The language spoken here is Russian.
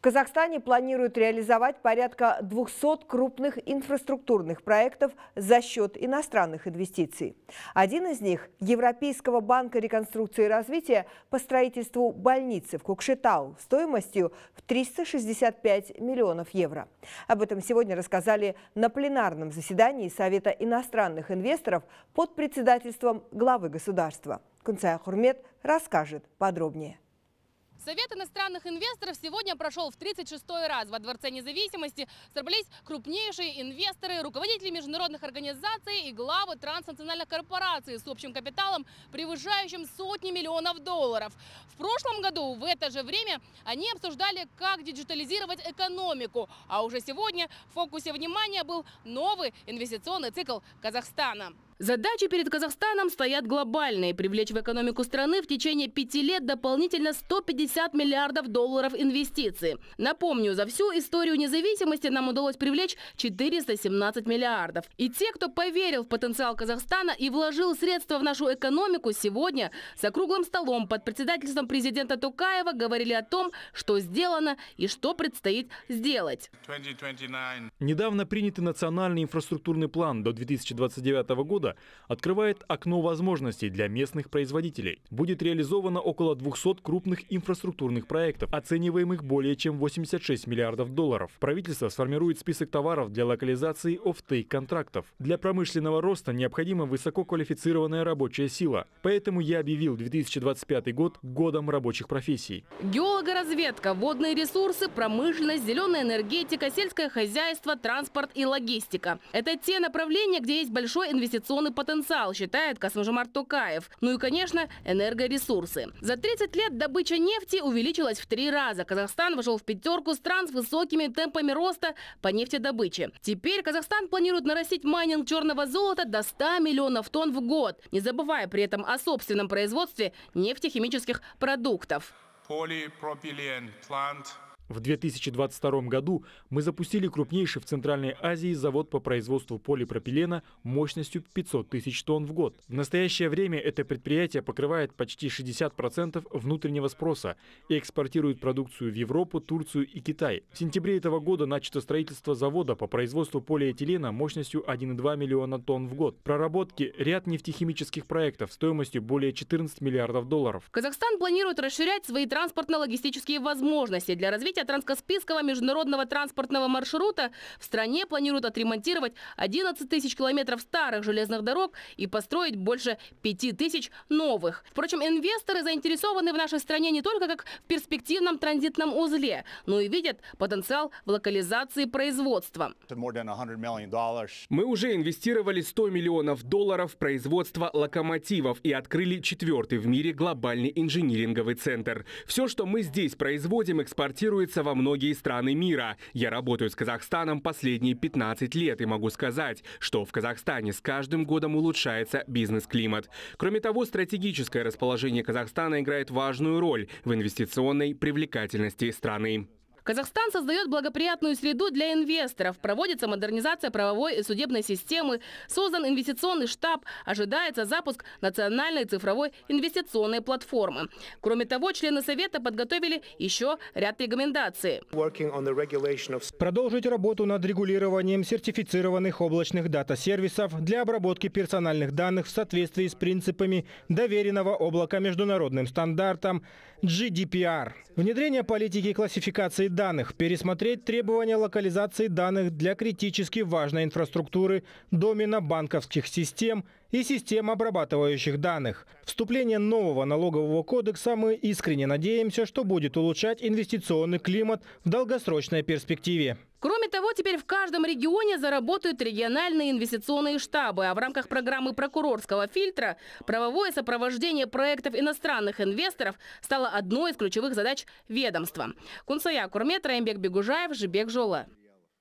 В Казахстане планируют реализовать порядка 200 крупных инфраструктурных проектов за счет иностранных инвестиций. Один из них – Европейского банка реконструкции и развития по строительству больницы в Кукшетау стоимостью в 365 миллионов евро. Об этом сегодня рассказали на пленарном заседании Совета иностранных инвесторов под председательством главы государства. Кунцая Хурмет расскажет подробнее. Совет иностранных инвесторов сегодня прошел в 36-й раз. Во Дворце независимости собрались крупнейшие инвесторы, руководители международных организаций и главы транснациональных корпораций с общим капиталом, превышающим сотни миллионов долларов. В прошлом году в это же время они обсуждали, как диджитализировать экономику. А уже сегодня в фокусе внимания был новый инвестиционный цикл Казахстана. Задачи перед Казахстаном стоят глобальные – привлечь в экономику страны в течение пяти лет дополнительно 150 миллиардов долларов инвестиций. Напомню, за всю историю независимости нам удалось привлечь 417 миллиардов. И те, кто поверил в потенциал Казахстана и вложил средства в нашу экономику, сегодня за круглым столом под председательством президента Тукаева говорили о том, что сделано и что предстоит сделать. 2029. Недавно принятый национальный инфраструктурный план до 2029 года года открывает окно возможностей для местных производителей. Будет реализовано около 200 крупных инфраструктурных проектов, оцениваемых более чем 86 миллиардов долларов. Правительство сформирует список товаров для локализации офтейк контрактов. Для промышленного роста необходима высококвалифицированная рабочая сила. Поэтому я объявил 2025 год годом рабочих профессий. Геологоразведка, водные ресурсы, промышленность, зеленая энергетика, сельское хозяйство, транспорт и логистика. Это те направления, где есть большой инвестиционный инвестиционный потенциал, считает Касмжамар Токаев. Ну и, конечно, энергоресурсы. За 30 лет добыча нефти увеличилась в три раза. Казахстан вошел в пятерку стран с высокими темпами роста по нефтедобыче. Теперь Казахстан планирует нарастить майнинг черного золота до 100 миллионов тонн в год, не забывая при этом о собственном производстве нефтехимических продуктов. Polypropylene plant в 2022 году мы запустили крупнейший в Центральной Азии завод по производству полипропилена мощностью 500 тысяч тонн в год. В настоящее время это предприятие покрывает почти 60% внутреннего спроса и экспортирует продукцию в Европу, Турцию и Китай. В сентябре этого года начато строительство завода по производству полиэтилена мощностью 1,2 миллиона тонн в год. Проработки ряд нефтехимических проектов стоимостью более 14 миллиардов долларов. Казахстан планирует расширять свои транспортно-логистические возможности для развития Открытие транскаспийского международного транспортного маршрута в стране планируют отремонтировать 11 тысяч километров старых железных дорог и построить больше 5 тысяч новых. Впрочем, инвесторы заинтересованы в нашей стране не только как в перспективном транзитном узле, но и видят потенциал в локализации производства. Мы уже инвестировали 100 миллионов долларов в производство локомотивов и открыли четвертый в мире глобальный инжиниринговый центр. Все, что мы здесь производим, экспортируется экспортируется во многие страны мира. Я работаю с Казахстаном последние 15 лет и могу сказать, что в Казахстане с каждым годом улучшается бизнес-климат. Кроме того, стратегическое расположение Казахстана играет важную роль в инвестиционной привлекательности страны. Казахстан создает благоприятную среду для инвесторов. Проводится модернизация правовой и судебной системы. Создан инвестиционный штаб. Ожидается запуск национальной цифровой инвестиционной платформы. Кроме того, члены Совета подготовили еще ряд рекомендаций. Продолжить работу над регулированием сертифицированных облачных дата-сервисов для обработки персональных данных в соответствии с принципами доверенного облака международным стандартам GDPR. Внедрение политики классификации данных, пересмотреть требования локализации данных для критически важной инфраструктуры, домена банковских систем и систем обрабатывающих данных. Вступление нового налогового кодекса мы искренне надеемся, что будет улучшать инвестиционный климат в долгосрочной перспективе. Кроме того, теперь в каждом регионе заработают региональные инвестиционные штабы, а в рамках программы прокурорского фильтра правовое сопровождение проектов иностранных инвесторов стало одной из ключевых задач ведомства. Кунсая Курмет, Раимбек Бегужаев, Жибек Жола.